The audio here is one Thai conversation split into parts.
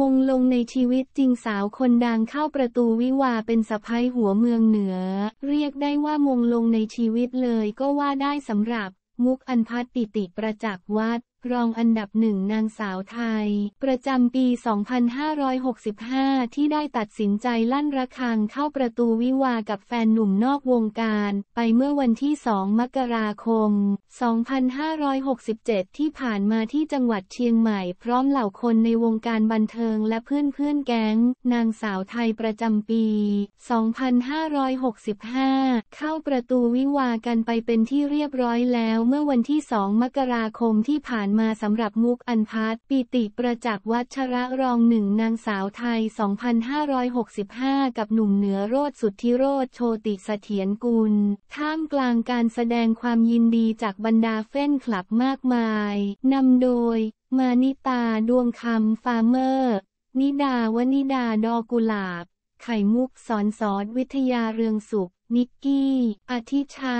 มงลงในชีวิตจริงสาวคนดังเข้าประตูวิวาเป็นสะพ้ยหัวเมืองเหนือ เรียกได้ว่ามงลงในชีวิตเลยก็ว่าได้สำหรับ มุกอันพัฒปิติประจักษ์วัด รองอันดับหนึ่งนางสาวไทย ประจำปี 2565 ที่ได้ตัดสินใจลั่นระฆังเข้าประตูวิวากับแฟนหนุ่มนอกวงการ ไปเมื่อวันที่ 2 มกราคม 2567 ที่ผ่านมาที่จังหวัดเชียงใหม่พร้อมเหล่าคนในวงการบันเทิงและเพื่อนเพื่อนๆแก๊ง นางสาวไทยประจำปี 2565 เข้าประตูวิวากันไปเป็นที่เรียบร้อยแล้วเมื่อวันที่ 2 มกราคมที่ผ่านมาสำหรับมุกอันพัฒปิติประจักษ์วัชระรองหนึ่งนางสาวไทย 2565 กับหนุ่มเหนือโรดสุทธิโรดโชติเสถียรกุล ท่ามกลางการแสดงความยินดีจากบรรดาแฟนคลับมากมาย นำโดย มานิตาดวงคำฟาร์เมอร์ นิดาวนิดาดอกุหลาบ ไข่มุกสอนสอนวิทยาเรืองสุข นิกกี้ อธิชา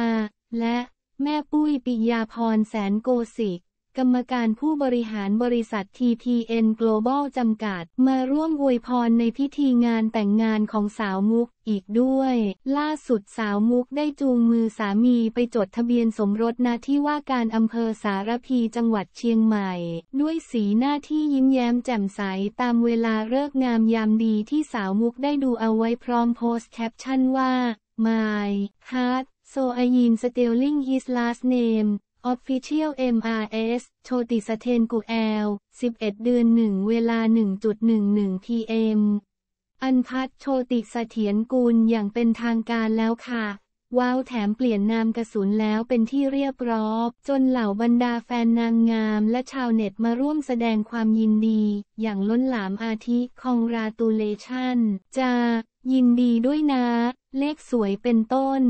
และแม่ปุ้ยปิยาพรแสนโกสิก กรรมการผู้บริหารบริษัท TPN Global จำกัด มาร่วมอวยพรในพิธีงานแต่งงานของสาวมุกอีกด้วย ล่าสุดสาวมุกได้จูงมือสามีไปจดทะเบียนสมรสณที่ว่าการอำเภอสารพีจังหวัดเชียงใหม่ ด้วยสีหน้าที่ยิ้มแย้มแจ่มใสตามเวลาฤกษ์งามยามดีที่สาวมุกได้ดูเอาไว้พร้อมโพสต์แคปชั่นว่า My Heart So I am stealing his last name Official MRS โชติเสถียรกุล 11 เดือน 1 เวลา 1.11 PM อันพัฒโชติสเถียรกุลอย่างเป็นทางการแล้วค่ะ ว้าวแถมเปลี่ยนนามกระสุนแล้วเป็นที่เรียบร้อยจนเหล่าบรรดาแฟนนางงามและชาวเน็ตมาร่วมแสดงความยินดี อย่างล้นหลามอาทิคองราตูเลชั่นจะยินดีด้วยนะ เลขสวยเป็นต้น